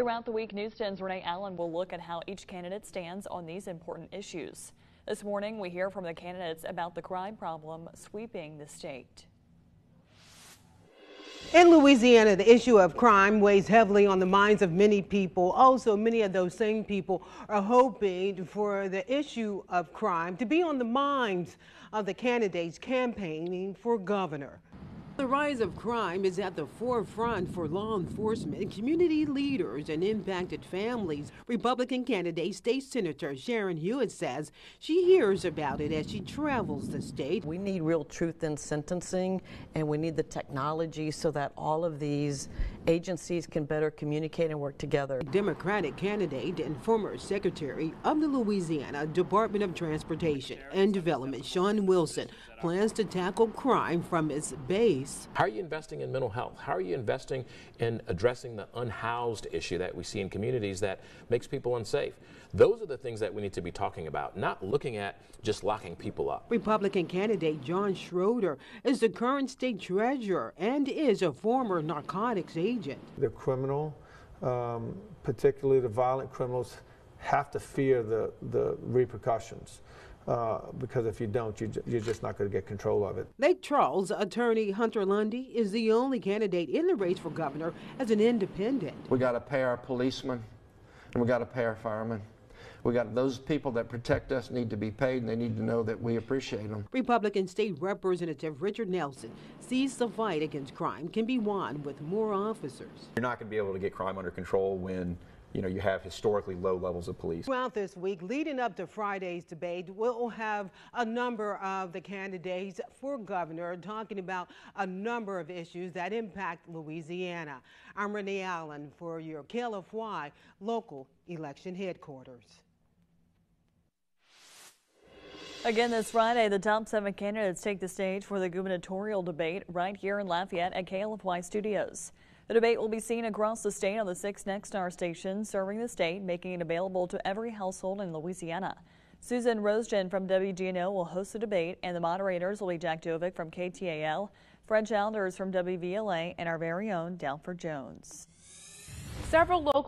Throughout the week, News 10's Renee Allen will look at how each candidate stands on these important issues. This morning, we hear from the candidates about the crime problem sweeping the state. In Louisiana, the issue of crime weighs heavily on the minds of many people. Also, many of those same people are hoping for the issue of crime to be on the minds of the candidates campaigning for governor. The rise of crime is at the forefront for law enforcement, community leaders, and impacted families. Republican candidate State Senator Sharon Hewitt says she hears about it as she travels the state. We need real truth in sentencing, and we need the technology so that all of these agencies can better communicate and work together. Democratic candidate and former Secretary of the Louisiana Department of Transportation and Development, Shawn Wilson, plans to tackle crime from its base how are you investing in mental health? How are you investing in addressing the unhoused issue that we see in communities that makes people unsafe? Those are the things that we need to be talking about, not looking at just locking people up. Republican candidate John Schroder is the current state treasurer and is a former narcotics agent. The criminal, um, particularly the violent criminals, have to fear the, the repercussions. Uh, because if you don't, you, you're just not going to get control of it. Lake Charles attorney Hunter Lundy is the only candidate in the race for governor as an independent. We got to pay our policemen, and we got to pay our firemen. We got those people that protect us need to be paid, and they need to know that we appreciate them. Republican State Representative Richard Nelson sees the fight against crime can be won with more officers. You're not going to be able to get crime under control when you know, you have historically low levels of police. Throughout this week, leading up to Friday's debate, we'll have a number of the candidates for governor talking about a number of issues that impact Louisiana. I'm Renee Allen for your KLFY local election headquarters. Again this Friday, the top seven candidates take the stage for the gubernatorial debate right here in Lafayette at KLFY Studios. The debate will be seen across the state on the six Nexstar stations serving the state, making it available to every household in Louisiana. Susan Roesgen from WGNO will host the debate, and the moderators will be Jacque Jovic from KTAL, Fred Childers from WVLA, and our very own Dalfred Jones. Several local